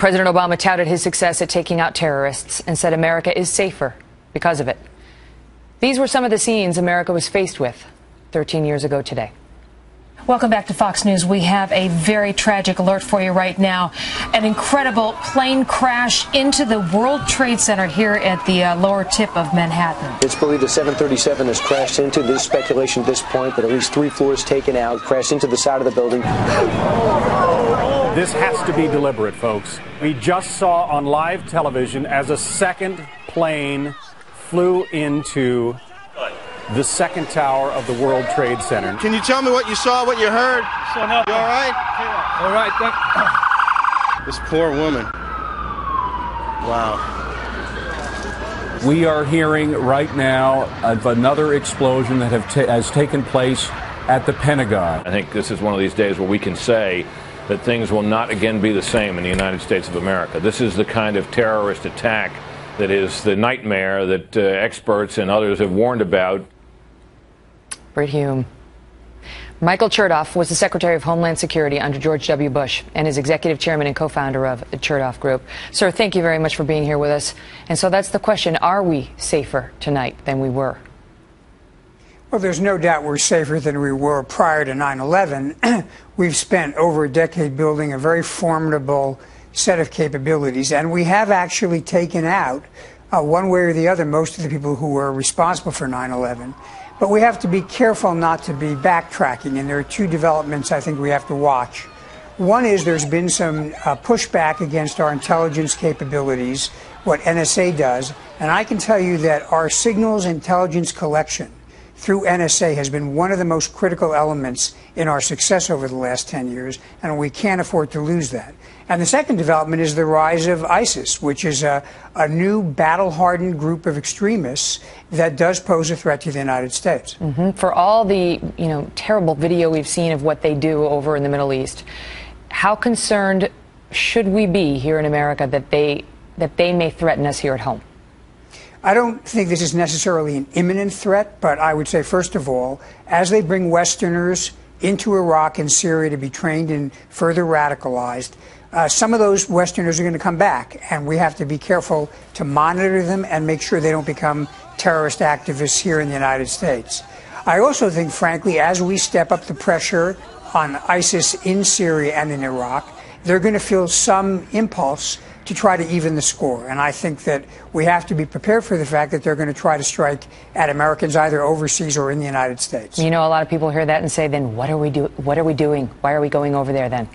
President Obama touted his success at taking out terrorists and said America is safer because of it. These were some of the scenes America was faced with 13 years ago today. Welcome back to Fox News. We have a very tragic alert for you right now. An incredible plane crash into the World Trade Center here at the uh, lower tip of Manhattan. It's believed a 737 has crashed into. There's speculation at this point that at least three floors taken out, crashed into the side of the building. This has to be deliberate, folks. We just saw on live television as a second plane flew into the second tower of the World Trade Center. Can you tell me what you saw, what you heard? So no, You all right? All right. Thank- This poor woman. Wow. We are hearing right now of another explosion that have ta- has taken place at the Pentagon. I think this is one of these days where we can say that things will not again be the same in the United States of America. This is the kind of terrorist attack that is the nightmare that uh, experts and others have warned about. Brit Hume. Michael Chertoff was the Secretary of Homeland Security under George W. Bush and is executive chairman and co-founder of the Chertoff Group. Sir, thank you very much for being here with us. And so that's the question, are we safer tonight than we were? Well, there's no doubt we're safer than we were prior to 9 11. We've spent over a decade building a very formidable set of capabilities, and we have actually taken out, uh, one way or the other, most of the people who were responsible for 9 11. But we have to be careful not to be backtracking, and there are two developments I think we have to watch. One is there's been some uh, pushback against our intelligence capabilities, what NSA does, and I can tell you that our signals intelligence collection through NSA has been one of the most critical elements in our success over the last 10 years, and we can't afford to lose that. And the second development is the rise of ISIS, which is a, a new battle hardened group of extremists that does pose a threat to the United States. Mm-hmm. For all the you know terrible video we've seen of what they do over in the Middle East, how concerned should we be here in America that they that they may threaten us here at home? I don't think this is necessarily an imminent threat, but I would say, first of all, as they bring Westerners into Iraq and Syria to be trained and further radicalized, uh, some of those Westerners are going to come back, and we have to be careful to monitor them and make sure they don't become terrorist activists here in the United States. I also think, frankly, as we step up the pressure on ISIS in Syria and in Iraq, they're going to feel some impulse to try to even the score. And I think that we have to be prepared for the fact that they're going to try to strike at Americans either overseas or in the United States. You know, a lot of people hear that and say, "Then what are we do? What are we doing? Why are we going over there then?"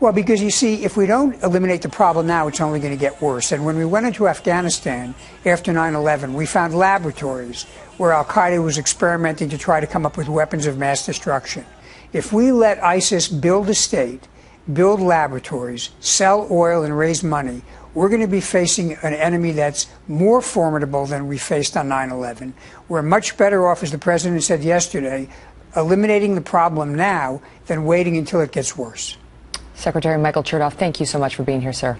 Well, because you see, if we don't eliminate the problem now, it's only going to get worse. And when we went into Afghanistan after 9 11, we found laboratories where Al Qaeda was experimenting to try to come up with weapons of mass destruction. If we let ISIS build a state, build laboratories, sell oil, and raise money, we're going to be facing an enemy that's more formidable than we faced on 9 11. We're much better off, as the president said yesterday, eliminating the problem now than waiting until it gets worse. Secretary Michael Chertoff, thank you so much for being here, sir.